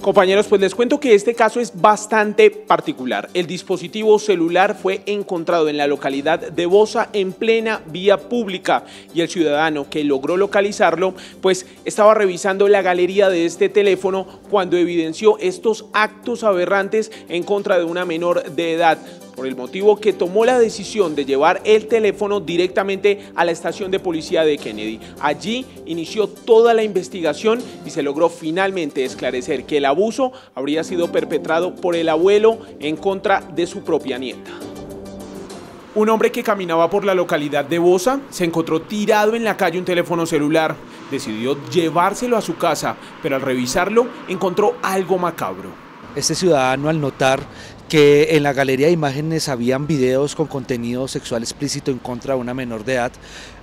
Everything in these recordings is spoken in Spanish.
Compañeros, pues les cuento que este caso es bastante particular. El dispositivo celular fue encontrado en la localidad de Bosa en plena vía pública y el ciudadano que logró localizarlo pues estaba revisando la galería de este teléfono cuando evidenció estos actos aberrantes en contra de una menor de edad por el motivo que tomó la decisión de llevar el teléfono directamente a la estación de policía de Kennedy. Allí inició toda la investigación y se logró finalmente esclarecer que el abuso habría sido perpetrado por el abuelo en contra de su propia nieta. Un hombre que caminaba por la localidad de Bosa se encontró tirado en la calle un teléfono celular. Decidió llevárselo a su casa, pero al revisarlo encontró algo macabro. Este ciudadano al notar que en la galería de imágenes habían videos con contenido sexual explícito en contra de una menor de edad,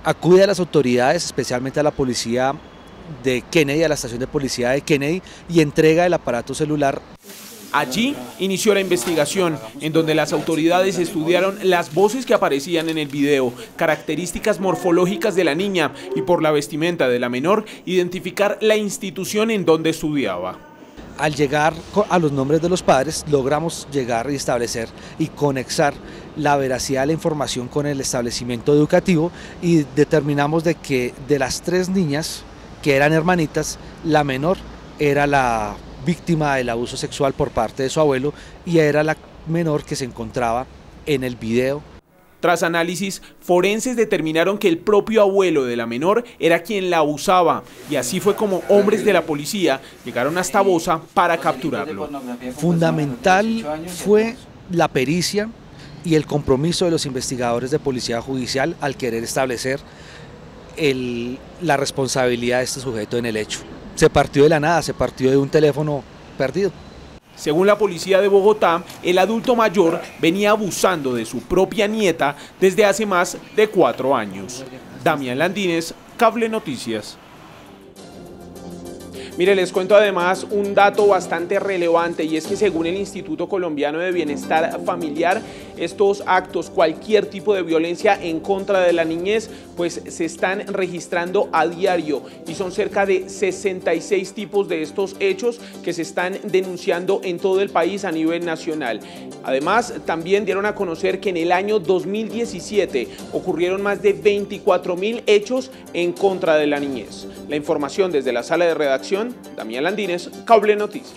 acude a las autoridades, especialmente a la policía de Kennedy, a la estación de policía de Kennedy, y entrega el aparato celular. Allí inició la investigación, en donde las autoridades estudiaron las voces que aparecían en el video, características morfológicas de la niña y por la vestimenta de la menor, identificar la institución en donde estudiaba al llegar a los nombres de los padres, logramos llegar y establecer y conexar la veracidad de la información con el establecimiento educativo y determinamos de que de las tres niñas que eran hermanitas, la menor era la víctima del abuso sexual por parte de su abuelo y era la menor que se encontraba en el video tras análisis, forenses determinaron que el propio abuelo de la menor era quien la abusaba y así fue como hombres de la policía llegaron hasta Bosa para capturarlo. Fundamental fue la pericia y el compromiso de los investigadores de policía judicial al querer establecer la responsabilidad de este sujeto en el hecho. Se partió de la nada, se partió de un teléfono perdido. Según la policía de Bogotá, el adulto mayor venía abusando de su propia nieta desde hace más de cuatro años. Damián Landines, Cable Noticias. Mire, les cuento además un dato bastante relevante y es que según el Instituto Colombiano de Bienestar Familiar, estos actos, cualquier tipo de violencia en contra de la niñez, pues se están registrando a diario y son cerca de 66 tipos de estos hechos que se están denunciando en todo el país a nivel nacional. Además, también dieron a conocer que en el año 2017 ocurrieron más de 24 mil hechos en contra de la niñez. La información desde la sala de redacción Damián Landines, Cable Noticias.